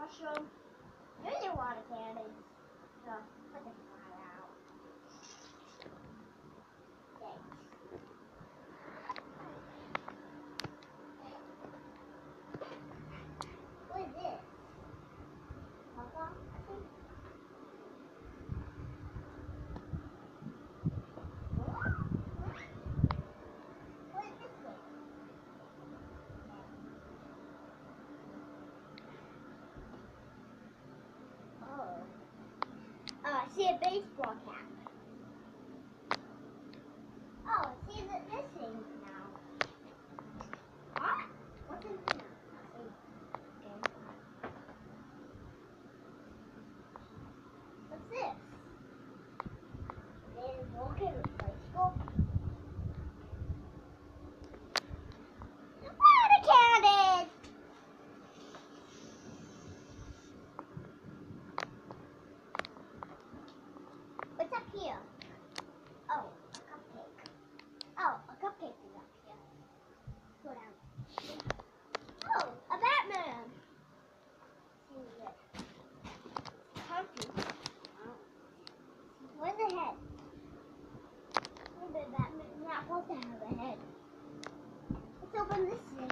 mushroom. You're the water cannon. So, okay. see a baseball cap. ahead. Let's open this thing.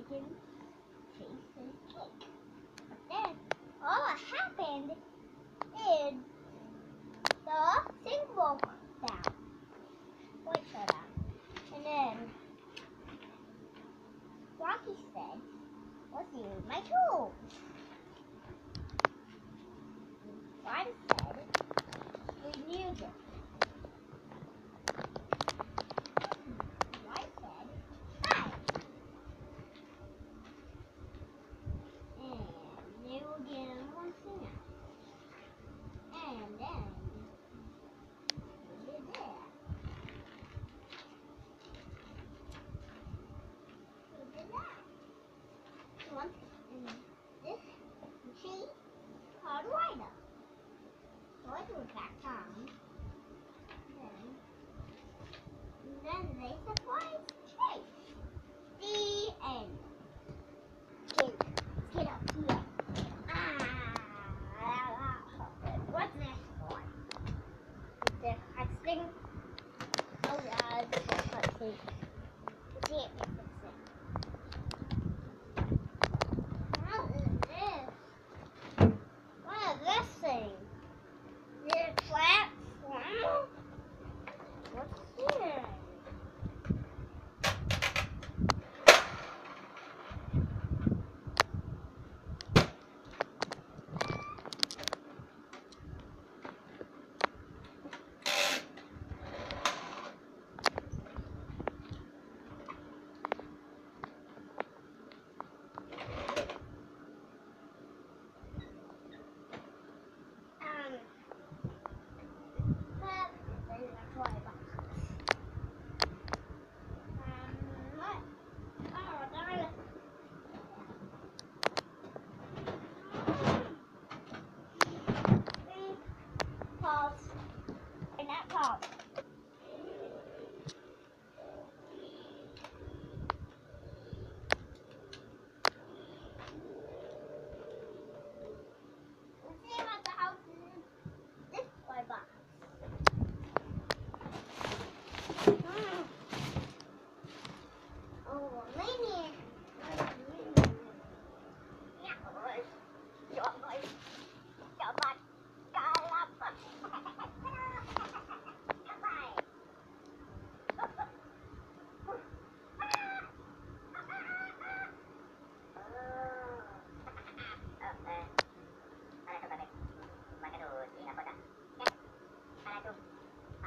I